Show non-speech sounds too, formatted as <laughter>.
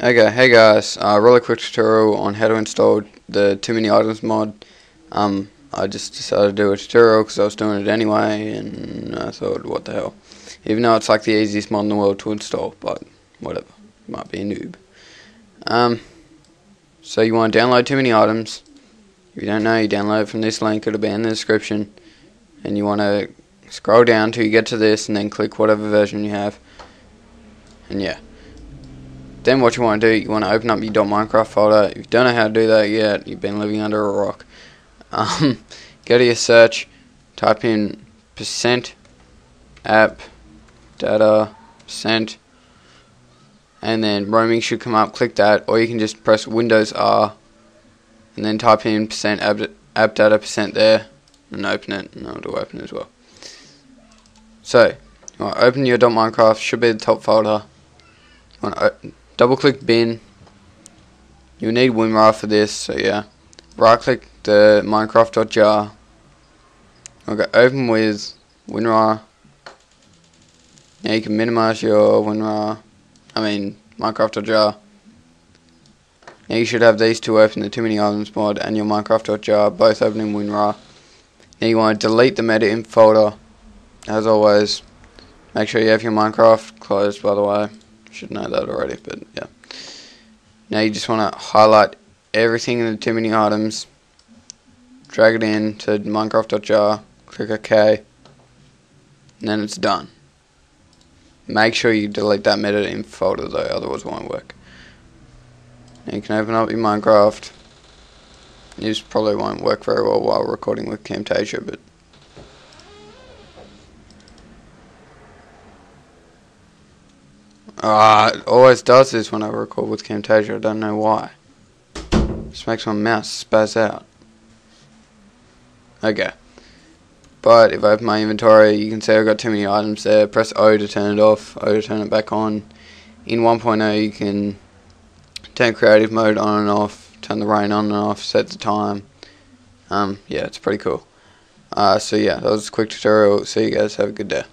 Okay, hey guys, uh, really quick tutorial on how to install the Too Many Items mod. Um, I just decided to do a tutorial because I was doing it anyway, and I thought, what the hell. Even though it's like the easiest mod in the world to install, but whatever, might be a noob. Um, so you want to download Too Many Items. If you don't know, you download from this link, it'll be in the description. And you want to scroll down till you get to this, and then click whatever version you have. And yeah. Then what you want to do, you want to open up your .minecraft folder. If you don't know how to do that yet, you've been living under a rock. <laughs> Um, go to your search, type in percent app data percent, and then roaming should come up. Click that, or you can just press Windows R, and then type in percent app, app data percent there, and open it, and it'll open as well. So, you want to open your .minecraft. Should be the top folder. You want to double click bin. You'll need WinRAR for this so yeah. Right click the minecraft.jar I'll go open with WinRAR now you can minimize your WinRAR I mean minecraft.jar now you should have these two open the too many items mod and your minecraft.jar both open in WinRAR now you want to delete the meta inf folder. As always make sure you have your Minecraft closed by the way should know that already, but yeah. Now you just want to highlight everything in the too many items, drag it in to minecraft.jar, click OK, and then it's done. Make sure you delete that meta in folder though, otherwise it won't work. Now you can open up your Minecraft. This probably won't work very well while recording with Camtasia, but uh, it always does this when I record with Camtasia. I don't know why. Just makes my mouse spaz out. Okay. But if I open my inventory, you can see I've got too many items there. Press O to turn it off, O to turn it back on. In 1.0, you can turn creative mode on and off, turn the rain on and off, set the time. Um, yeah, it's pretty cool. Uh, so yeah, that was a quick tutorial. See you guys. Have a good day.